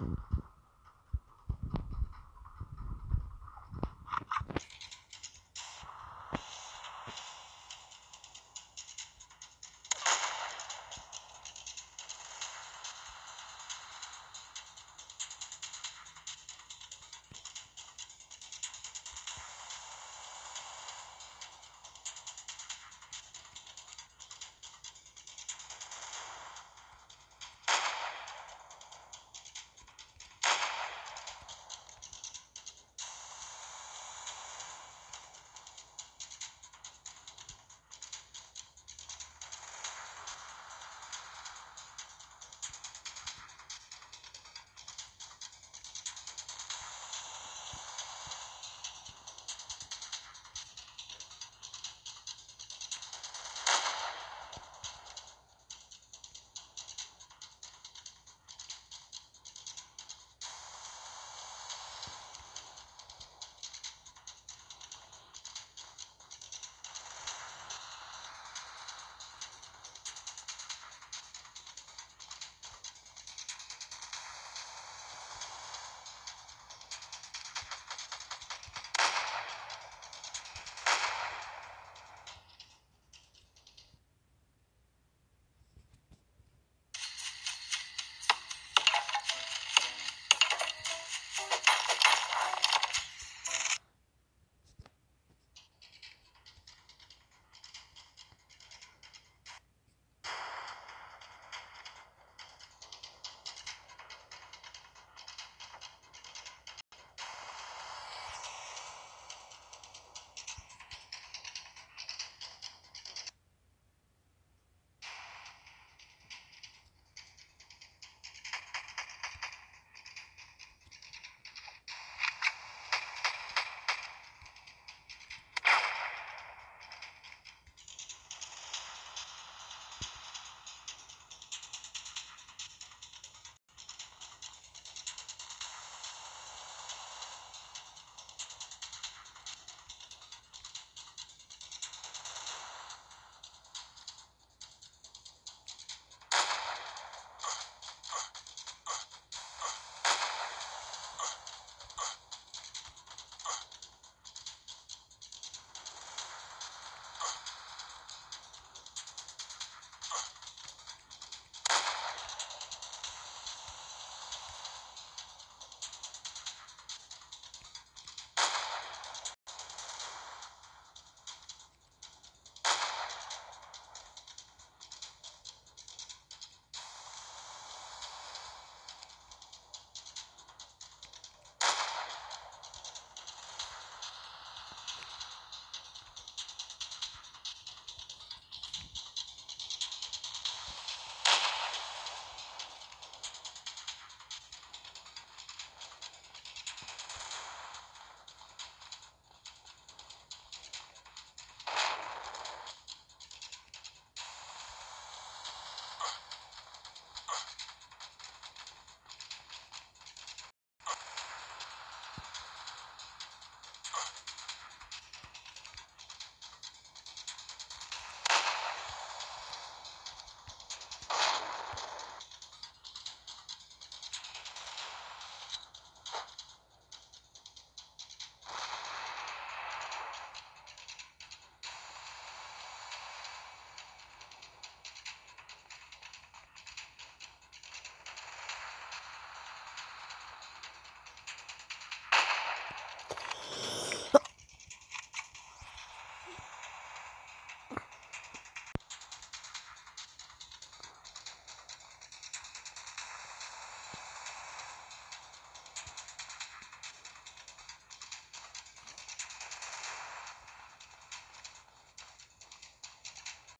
Mm-hmm.